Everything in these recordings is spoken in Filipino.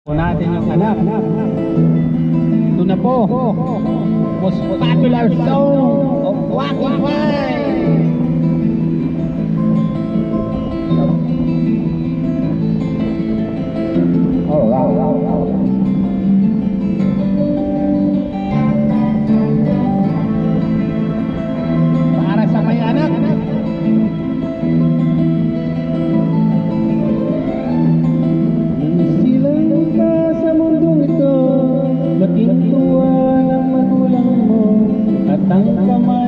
po natin yung anak. Ito na po. Most popular song of Wacky tanga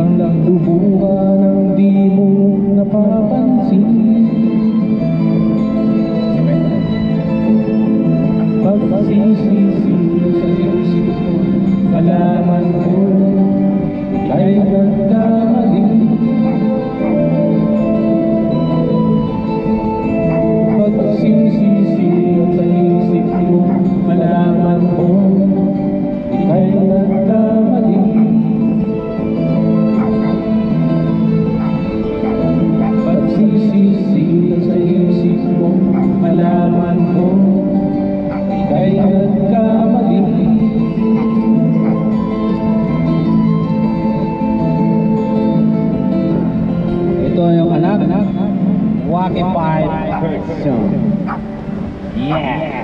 biglang lang bubuo ka ng di mo napapansin. Pagsisisi sa sinisisi ko, alam 25 person. Yeah.